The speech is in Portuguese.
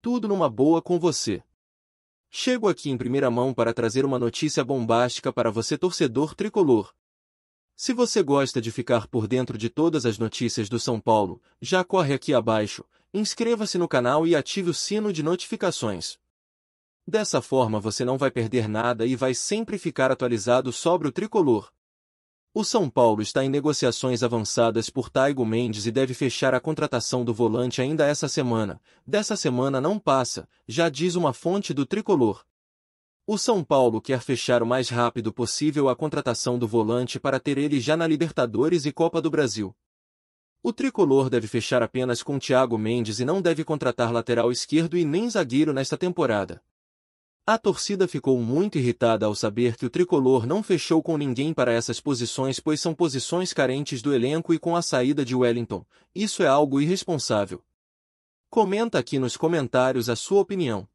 Tudo numa boa com você. Chego aqui em primeira mão para trazer uma notícia bombástica para você torcedor tricolor. Se você gosta de ficar por dentro de todas as notícias do São Paulo, já corre aqui abaixo, inscreva-se no canal e ative o sino de notificações. Dessa forma você não vai perder nada e vai sempre ficar atualizado sobre o tricolor. O São Paulo está em negociações avançadas por Taigo Mendes e deve fechar a contratação do volante ainda essa semana. Dessa semana não passa, já diz uma fonte do tricolor. O São Paulo quer fechar o mais rápido possível a contratação do volante para ter ele já na Libertadores e Copa do Brasil. O tricolor deve fechar apenas com Thiago Mendes e não deve contratar lateral esquerdo e nem zagueiro nesta temporada. A torcida ficou muito irritada ao saber que o tricolor não fechou com ninguém para essas posições pois são posições carentes do elenco e com a saída de Wellington, isso é algo irresponsável. Comenta aqui nos comentários a sua opinião.